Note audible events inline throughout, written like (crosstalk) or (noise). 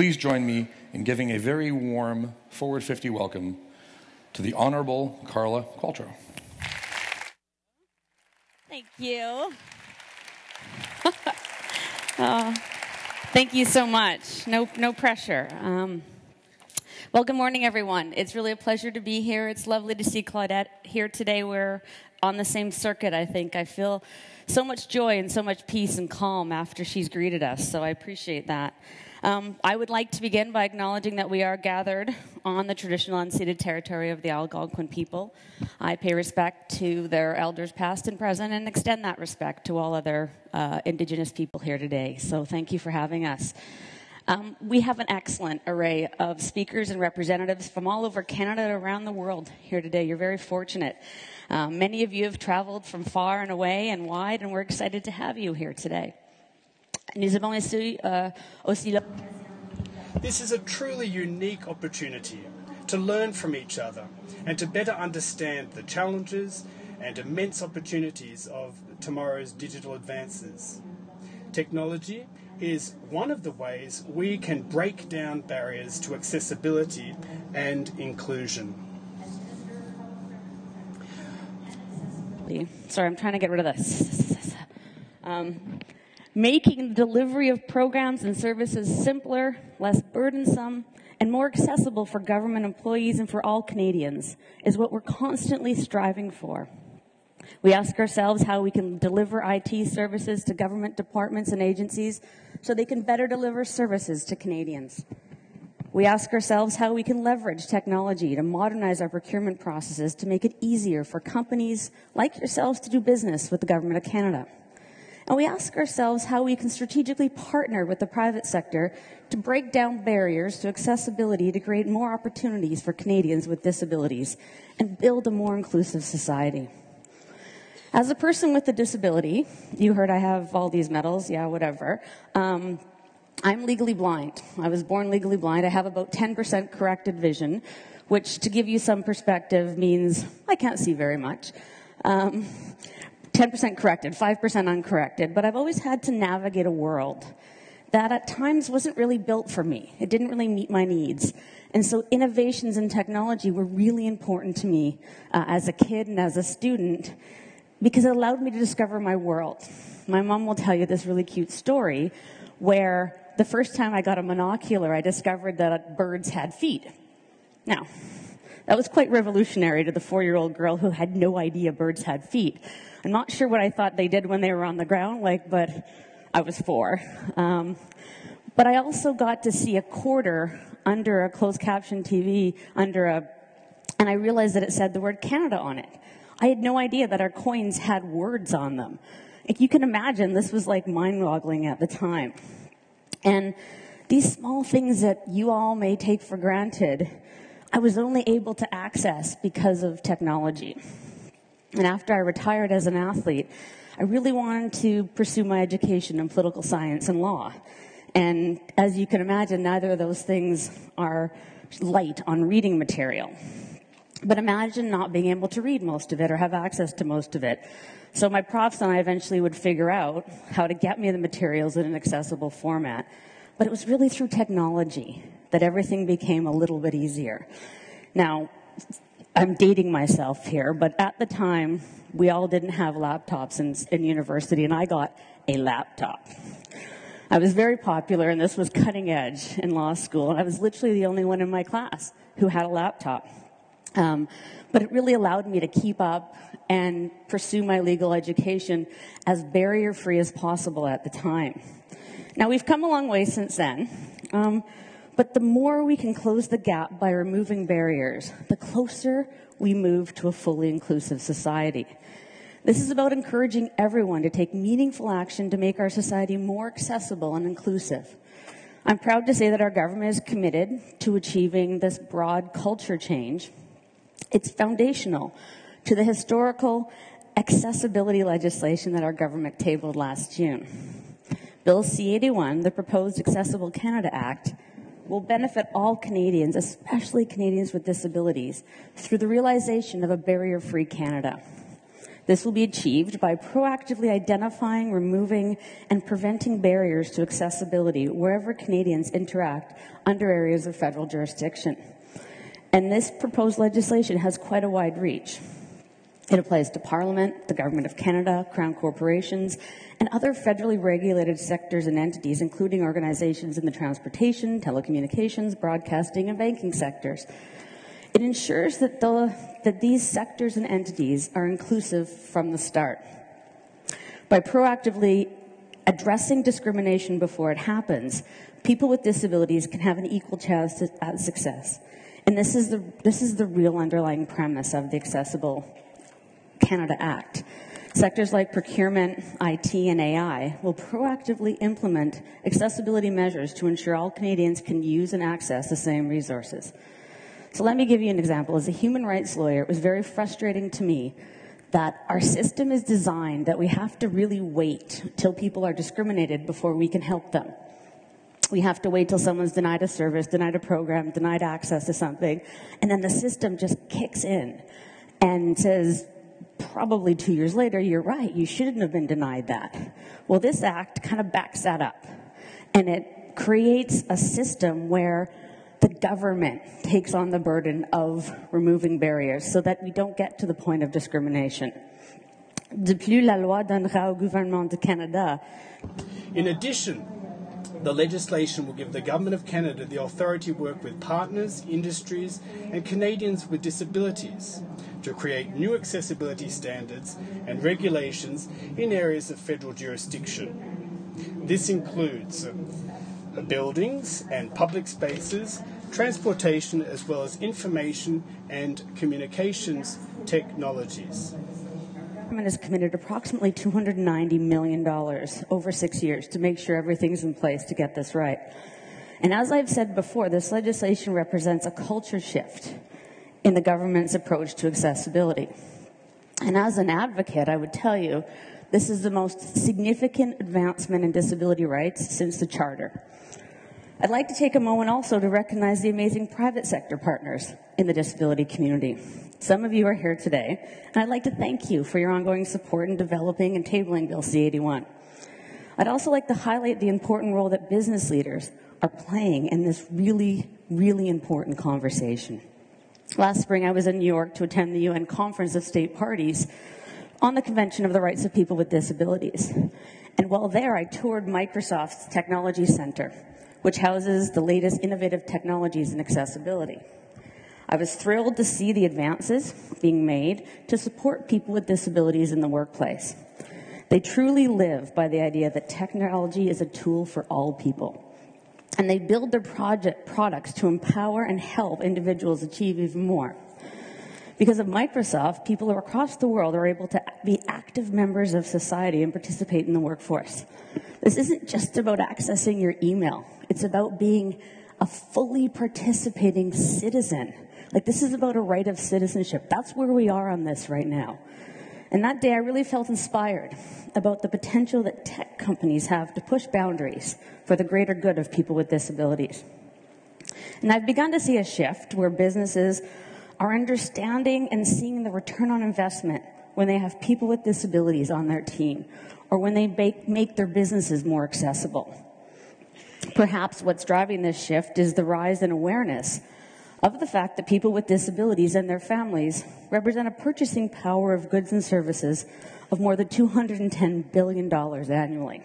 please join me in giving a very warm Forward 50 welcome to the Honorable Carla Qualtrough. Thank you. (laughs) oh, thank you so much. No, no pressure. Um, well, good morning, everyone. It's really a pleasure to be here. It's lovely to see Claudette here today. We're on the same circuit, I think. I feel so much joy and so much peace and calm after she's greeted us, so I appreciate that. Um, I would like to begin by acknowledging that we are gathered on the traditional unceded territory of the Algonquin people. I pay respect to their elders past and present and extend that respect to all other uh, Indigenous people here today. So thank you for having us. Um, we have an excellent array of speakers and representatives from all over Canada and around the world here today. You're very fortunate. Um, many of you have traveled from far and away and wide, and we're excited to have you here today. Uh, aussi This is a truly unique opportunity to learn from each other and to better understand the challenges and immense opportunities of tomorrow's digital advances. Technology is one of the ways we can break down barriers to accessibility and inclusion. Sorry, I'm trying to get rid of this. Um, making the delivery of programs and services simpler, less burdensome, and more accessible for government employees and for all Canadians is what we're constantly striving for. We ask ourselves how we can deliver IT services to government departments and agencies so they can better deliver services to Canadians. We ask ourselves how we can leverage technology to modernize our procurement processes to make it easier for companies like yourselves to do business with the Government of Canada. And we ask ourselves how we can strategically partner with the private sector to break down barriers to accessibility to create more opportunities for Canadians with disabilities and build a more inclusive society. As a person with a disability, you heard I have all these medals, yeah, whatever. Um, I'm legally blind. I was born legally blind. I have about 10% corrected vision, which, to give you some perspective, means I can't see very much. Um, 10% corrected, 5% uncorrected, but I've always had to navigate a world that at times wasn't really built for me. It didn't really meet my needs. And so innovations in technology were really important to me uh, as a kid and as a student because it allowed me to discover my world. My mom will tell you this really cute story where the first time I got a monocular, I discovered that birds had feet. Now, that was quite revolutionary to the four year old girl who had no idea birds had feet. I'm not sure what I thought they did when they were on the ground, like, but I was four. Um, but I also got to see a quarter under a closed caption TV, under a, and I realized that it said the word Canada on it. I had no idea that our coins had words on them. Like you can imagine, this was like mind boggling at the time. And these small things that you all may take for granted, I was only able to access because of technology. And after I retired as an athlete, I really wanted to pursue my education in political science and law. And as you can imagine, neither of those things are light on reading material. But imagine not being able to read most of it or have access to most of it. So my profs and I eventually would figure out how to get me the materials in an accessible format. But it was really through technology that everything became a little bit easier. Now, I'm dating myself here, but at the time, we all didn't have laptops in, in university, and I got a laptop. I was very popular, and this was cutting edge in law school, and I was literally the only one in my class who had a laptop. Um, but it really allowed me to keep up and pursue my legal education as barrier free as possible at the time. Now, we've come a long way since then. Um, but the more we can close the gap by removing barriers, the closer we move to a fully inclusive society. This is about encouraging everyone to take meaningful action to make our society more accessible and inclusive. I'm proud to say that our government is committed to achieving this broad culture change. It's foundational to the historical accessibility legislation that our government tabled last June. Bill C-81, the proposed Accessible Canada Act, will benefit all Canadians, especially Canadians with disabilities, through the realization of a barrier-free Canada. This will be achieved by proactively identifying, removing, and preventing barriers to accessibility wherever Canadians interact under areas of federal jurisdiction. And this proposed legislation has quite a wide reach. It applies to Parliament, the Government of Canada, Crown corporations, and other federally regulated sectors and entities, including organizations in the transportation, telecommunications, broadcasting, and banking sectors. It ensures that, the, that these sectors and entities are inclusive from the start. By proactively addressing discrimination before it happens, people with disabilities can have an equal chance at success. And this is the, this is the real underlying premise of the Accessible Canada Act. Sectors like procurement, IT, and AI will proactively implement accessibility measures to ensure all Canadians can use and access the same resources. So let me give you an example. As a human rights lawyer, it was very frustrating to me that our system is designed that we have to really wait till people are discriminated before we can help them. We have to wait till someone's denied a service, denied a program, denied access to something, and then the system just kicks in and says, probably two years later, you're right, you shouldn't have been denied that. Well, this act kind of backs that up. And it creates a system where the government takes on the burden of removing barriers so that we don't get to the point of discrimination. De plus, la loi au gouvernement de Canada. In addition, the legislation will give the Government of Canada the authority to work with partners, industries, and Canadians with disabilities to create new accessibility standards and regulations in areas of federal jurisdiction. This includes uh, buildings and public spaces, transportation, as well as information and communications technologies. Government has committed approximately $290 million over six years to make sure everything's in place to get this right. And as I've said before, this legislation represents a culture shift in the government's approach to accessibility. And as an advocate, I would tell you this is the most significant advancement in disability rights since the Charter. I'd like to take a moment also to recognize the amazing private sector partners in the disability community. Some of you are here today, and I'd like to thank you for your ongoing support in developing and tabling Bill C-81. I'd also like to highlight the important role that business leaders are playing in this really, really important conversation. Last spring, I was in New York to attend the UN Conference of State Parties on the Convention of the Rights of People with Disabilities. And while there, I toured Microsoft's Technology Center, which houses the latest innovative technologies in accessibility. I was thrilled to see the advances being made to support people with disabilities in the workplace. They truly live by the idea that technology is a tool for all people and they build their project products to empower and help individuals achieve even more. Because of Microsoft, people across the world are able to be active members of society and participate in the workforce. This isn't just about accessing your email. It's about being a fully participating citizen. Like this is about a right of citizenship. That's where we are on this right now. And that day I really felt inspired about the potential that tech companies have to push boundaries for the greater good of people with disabilities. And I've begun to see a shift where businesses are understanding and seeing the return on investment when they have people with disabilities on their team or when they make, make their businesses more accessible. Perhaps what's driving this shift is the rise in awareness of the fact that people with disabilities and their families represent a purchasing power of goods and services of more than $210 billion annually.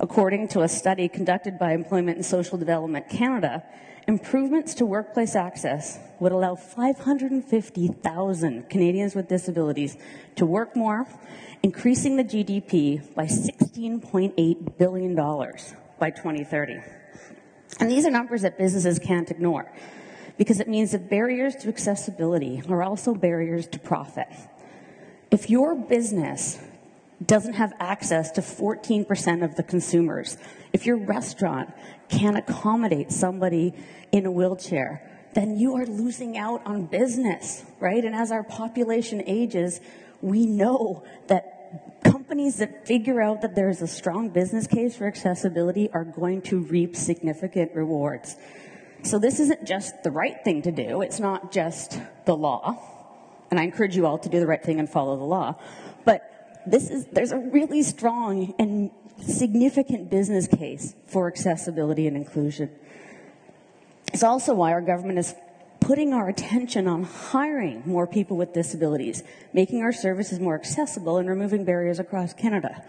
According to a study conducted by Employment and Social Development Canada, improvements to workplace access would allow 550,000 Canadians with disabilities to work more, increasing the GDP by $16.8 billion by 2030. And these are numbers that businesses can't ignore because it means that barriers to accessibility are also barriers to profit. If your business doesn't have access to 14% of the consumers, if your restaurant can't accommodate somebody in a wheelchair, then you are losing out on business, right? And as our population ages, we know that companies that figure out that there's a strong business case for accessibility are going to reap significant rewards. So this isn't just the right thing to do. It's not just the law. and I encourage you all to do the right thing and follow the law. But this is, there's a really strong and significant business case for accessibility and inclusion. It's also why our government is putting our attention on hiring more people with disabilities, making our services more accessible, and removing barriers across Canada.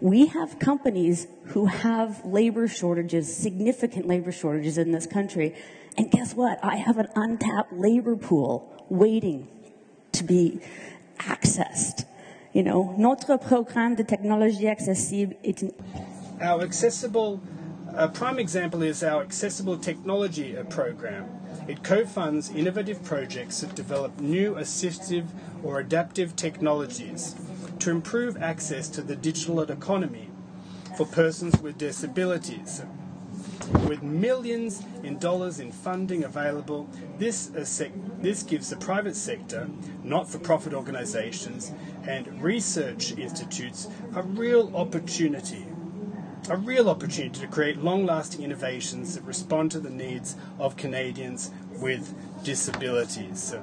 We have companies who have labor shortages, significant labor shortages in this country. And guess what? I have an untapped labor pool waiting to be accessed. You know, notre programme de technologie accessible est une... Our accessible, a prime example is our accessible technology program. It co-funds innovative projects that develop new assistive or adaptive technologies to improve access to the digital economy for persons with disabilities. With millions in dollars in funding available, this, uh, this gives the private sector, not for profit organisations, and research institutes a real opportunity. A real opportunity to create long lasting innovations that respond to the needs of Canadians with disabilities.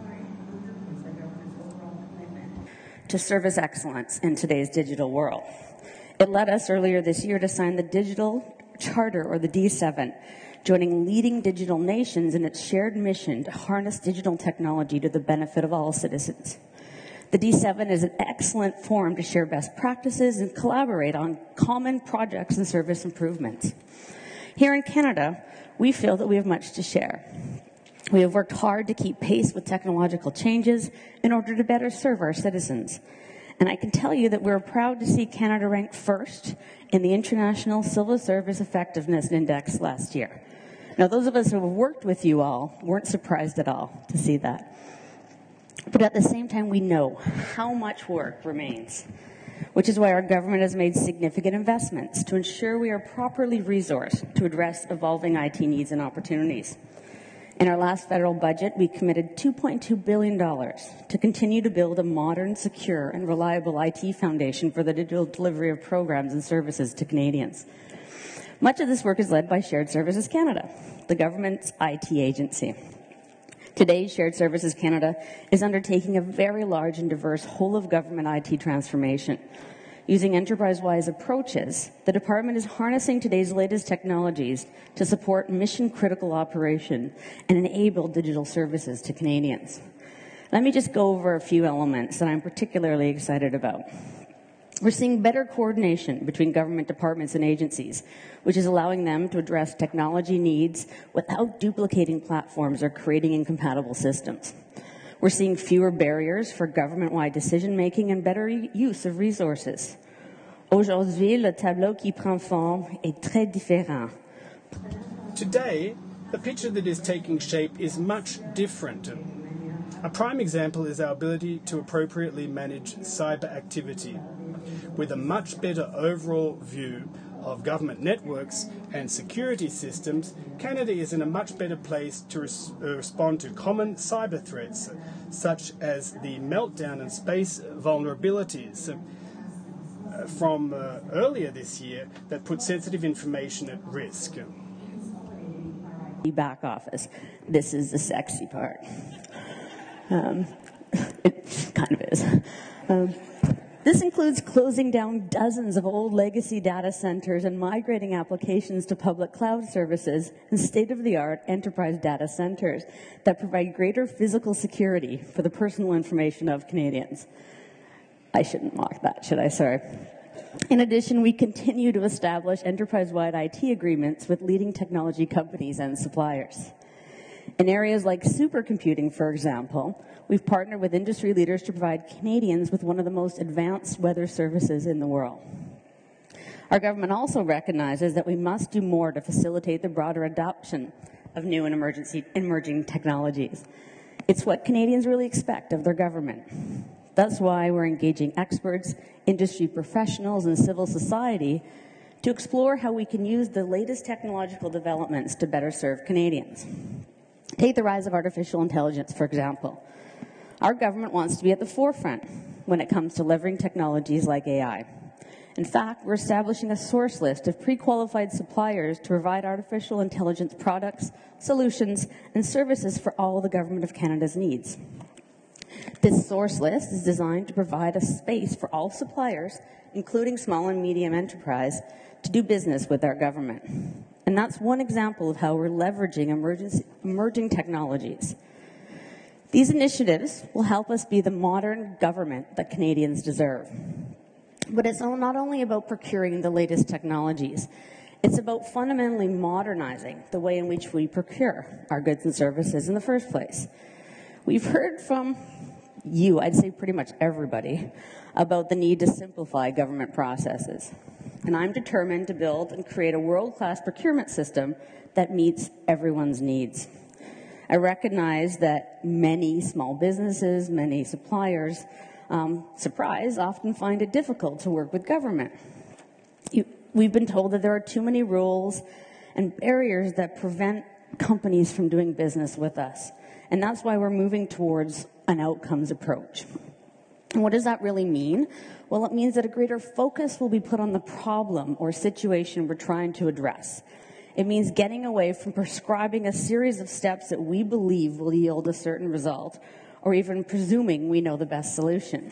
to service excellence in today's digital world. It led us earlier this year to sign the Digital Charter, or the D7, joining leading digital nations in its shared mission to harness digital technology to the benefit of all citizens. The D7 is an excellent forum to share best practices and collaborate on common projects and service improvements. Here in Canada, we feel that we have much to share. We have worked hard to keep pace with technological changes in order to better serve our citizens. And I can tell you that we're proud to see Canada ranked first in the International Civil Service Effectiveness Index last year. Now, those of us who have worked with you all weren't surprised at all to see that. But at the same time, we know how much work remains, which is why our government has made significant investments to ensure we are properly resourced to address evolving IT needs and opportunities. In our last federal budget, we committed $2.2 billion to continue to build a modern, secure, and reliable IT foundation for the digital delivery of programs and services to Canadians. Much of this work is led by Shared Services Canada, the government's IT agency. Today, Shared Services Canada is undertaking a very large and diverse whole of government IT transformation. Using enterprise-wise approaches, the department is harnessing today's latest technologies to support mission-critical operation and enable digital services to Canadians. Let me just go over a few elements that I'm particularly excited about. We're seeing better coordination between government departments and agencies, which is allowing them to address technology needs without duplicating platforms or creating incompatible systems. We're seeing fewer barriers for government-wide decision-making and better use of resources. Aujourd'hui, le tableau qui prend forme est très différent. Today, the picture that is taking shape is much different. A prime example is our ability to appropriately manage cyber activity with a much better overall view of government networks and security systems, Canada is in a much better place to res- uh, respond to common cyber threats, such as the meltdown and Spectre vulnerabilities uh, from uh, earlier this year that put sensitive information at risk. Back office. This is the sexy part. Um, (laughs) it kind of is. Um, this includes closing down dozens of old legacy data centers and migrating applications to public cloud services and state-of-the-art enterprise data centers that provide greater physical security for the personal information of Canadians. I shouldn't mock that, should I? Sorry. In addition, we continue to establish enterprise-wide IT agreements with leading technology companies and suppliers. In areas like supercomputing, for example, we've partnered with industry leaders to provide Canadians with one of the most advanced weather services in the world. Our government also recognizes that we must do more to facilitate the broader adoption of new and emergency, emerging technologies. It's what Canadians really expect of their government. That's why we're engaging experts, industry professionals, and civil society to explore how we can use the latest technological developments to better serve Canadians. Take the rise of artificial intelligence, for example. Our government wants to be at the forefront when it comes to leveraging technologies like AI. In fact, we're establishing a source list of pre-qualified suppliers to provide artificial intelligence products, solutions, and services for all the Government of Canada's needs. This source list is designed to provide a space for all suppliers, including small and medium enterprise, to do business with our government. And that's one example of how we're leveraging emerging technologies. These initiatives will help us be the modern government that Canadians deserve. But it's not only about procuring the latest technologies, it's about fundamentally modernizing the way in which we procure our goods and services in the first place. We've heard from you, I'd say pretty much everybody, about the need to simplify government processes. And I'm determined to build and create a world-class procurement system that meets everyone's needs. I recognize that many small businesses, many suppliers, um, surprise, often find it difficult to work with government. You, we've been told that there are too many rules and barriers that prevent companies from doing business with us. And that's why we're moving towards an outcomes approach. And what does that really mean? Well, it means that a greater focus will be put on the problem or situation we're trying to address. It means getting away from prescribing a series of steps that we believe will yield a certain result, or even presuming we know the best solution.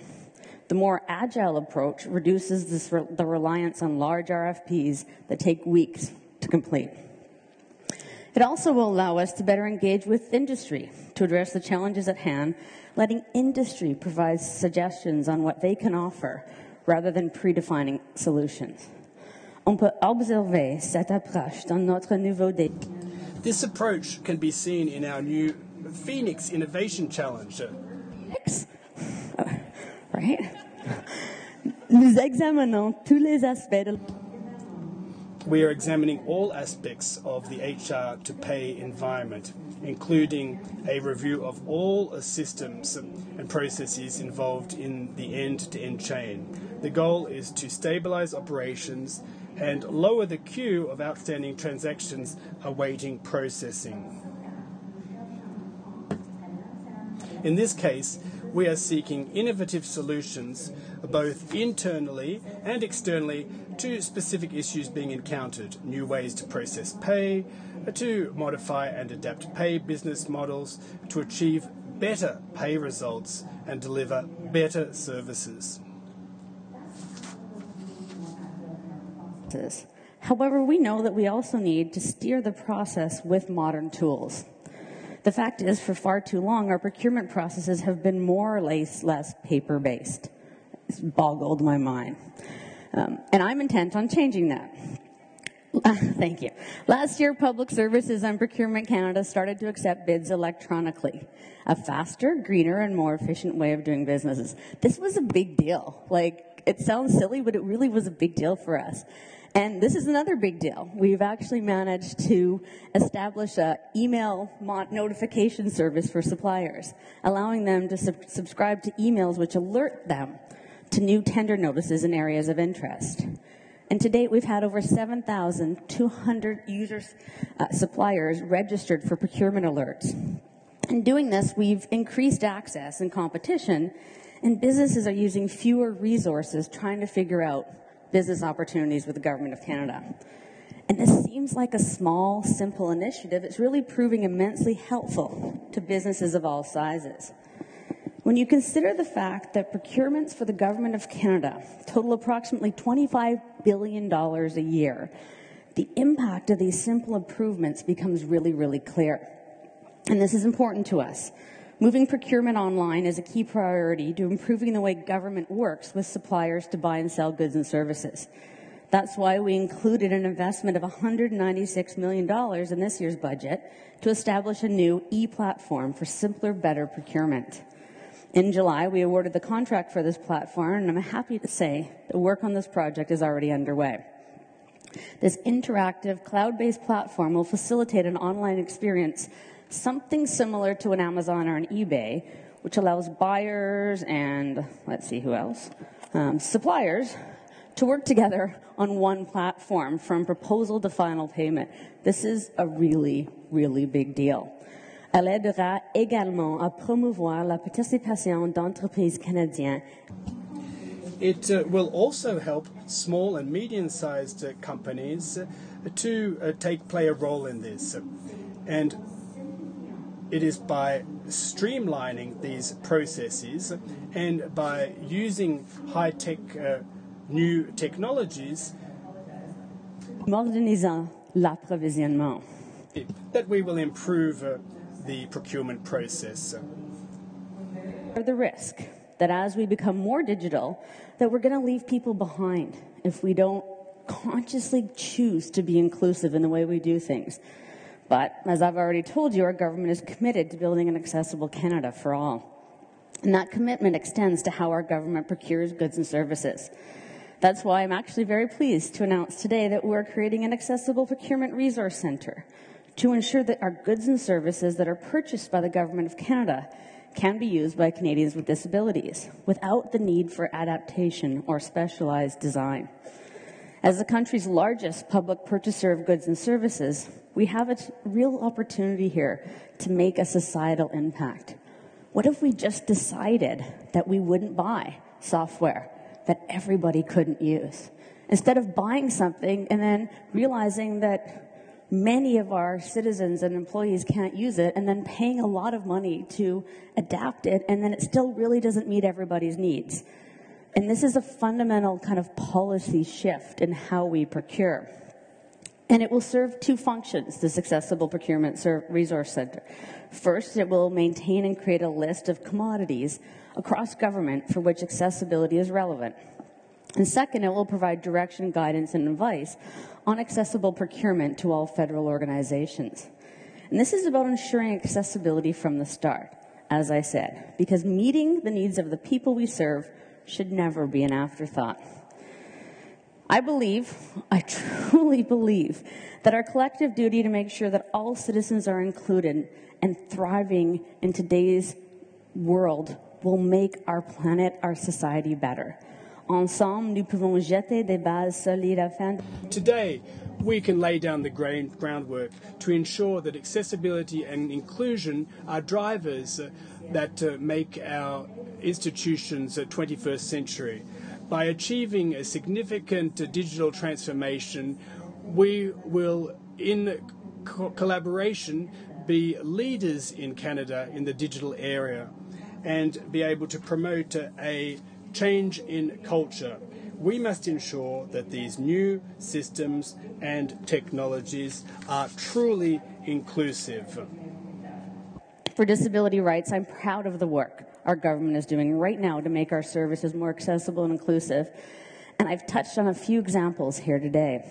The more agile approach reduces this, the reliance on large RFPs that take weeks to complete. It also will allow us to better engage with industry to address the challenges at hand, letting industry provide suggestions on what they can offer rather than predefining solutions. On peut observer cette approche dans notre nouveau This approach can be seen in our new Phoenix Innovation Challenge. Phoenix? Right? Nous examinons tous les aspects de we are examining all aspects of the HR to pay environment, including a review of all systems and processes involved in the end to end chain. The goal is to stabilize operations and lower the queue of outstanding transactions awaiting processing. In this case, we are seeking innovative solutions both internally and externally to specific issues being encountered, new ways to process pay, to modify and adapt pay business models to achieve better pay results and deliver better services. However, we know that we also need to steer the process with modern tools. The fact is, for far too long, our procurement processes have been more or less, less paper based. It's boggled my mind. Um, and I'm intent on changing that. (laughs) Thank you. Last year, Public Services and Procurement Canada started to accept bids electronically. A faster, greener, and more efficient way of doing businesses. This was a big deal. Like, it sounds silly, but it really was a big deal for us. And this is another big deal. We've actually managed to establish an email notification service for suppliers, allowing them to sub- subscribe to emails which alert them to new tender notices in areas of interest. And to date, we've had over 7,200 users, uh, suppliers registered for procurement alerts. In doing this, we've increased access and competition, and businesses are using fewer resources trying to figure out business opportunities with the Government of Canada. And this seems like a small, simple initiative. It's really proving immensely helpful to businesses of all sizes. When you consider the fact that procurements for the Government of Canada total approximately $25 billion a year, the impact of these simple improvements becomes really, really clear. And this is important to us. Moving procurement online is a key priority to improving the way government works with suppliers to buy and sell goods and services. That's why we included an investment of $196 million in this year's budget to establish a new e-platform for simpler, better procurement. In July, we awarded the contract for this platform, and I'm happy to say the work on this project is already underway. This interactive cloud-based platform will facilitate an online experience something similar to an Amazon or an eBay, which allows buyers and, let's see who else, um, suppliers to work together on one platform from proposal to final payment. This is a really, really big deal. Elle aidera également à promouvoir la participation d'entreprises canadiennes. It uh, will also help small and medium-sized uh, companies uh, to uh, take play a role in this. And it is by streamlining these processes and by using high tech uh, new technologies modernisant l'approvisionnement. that we will improve uh, the procurement process. The risk that as we become more digital, that we're going to leave people behind if we don't consciously choose to be inclusive in the way we do things. But as I've already told you, our government is committed to building an accessible Canada for all. And that commitment extends to how our government procures goods and services. That's why I'm actually very pleased to announce today that we're creating an accessible procurement resource center to ensure that our goods and services that are purchased by the Government of Canada can be used by Canadians with disabilities without the need for adaptation or specialized design. As the country's largest public purchaser of goods and services, we have a real opportunity here to make a societal impact. What if we just decided that we wouldn't buy software that everybody couldn't use? Instead of buying something and then realizing that many of our citizens and employees can't use it and then paying a lot of money to adapt it and then it still really doesn't meet everybody's needs. And this is a fundamental kind of policy shift in how we procure. And it will serve two functions, this accessible procurement resource center. First, it will maintain and create a list of commodities across government for which accessibility is relevant. And second, it will provide direction, guidance, and advice on accessible procurement to all federal organizations. And this is about ensuring accessibility from the start, as I said, because meeting the needs of the people we serve should never be an afterthought. I believe, I (laughs) truly believe, that our collective duty to make sure that all citizens are included and thriving in today's world will make our planet, our society better. Ensemble, nous pouvons jeter des bases solides afin. Today, we can lay down the groundwork to ensure that accessibility and inclusion are drivers uh, that uh, make our institutions a 21st century. By achieving a significant uh, digital transformation, we will, in co collaboration, be leaders in Canada in the digital area and be able to promote a change in culture. We must ensure that these new systems and technologies are truly inclusive. For disability rights, I'm proud of the work our government is doing right now to make our services more accessible and inclusive. And I've touched on a few examples here today.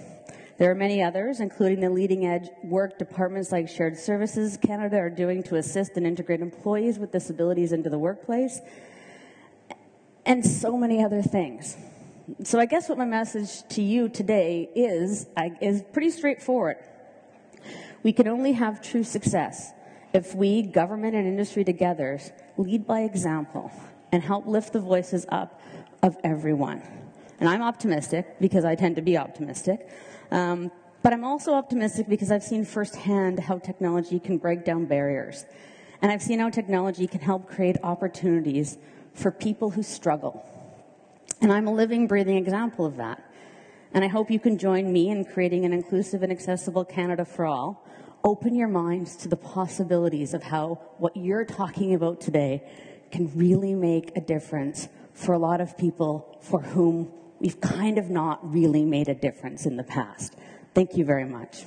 There are many others, including the leading edge work departments like Shared Services Canada are doing to assist and integrate employees with disabilities into the workplace and so many other things. So I guess what my message to you today is, is pretty straightforward. We can only have true success if we, government and industry together, lead by example and help lift the voices up of everyone. And I'm optimistic because I tend to be optimistic. Um, but I'm also optimistic because I've seen firsthand how technology can break down barriers. And I've seen how technology can help create opportunities for people who struggle. And I'm a living, breathing example of that. And I hope you can join me in creating an inclusive and accessible Canada for all. Open your minds to the possibilities of how what you're talking about today can really make a difference for a lot of people for whom we've kind of not really made a difference in the past. Thank you very much.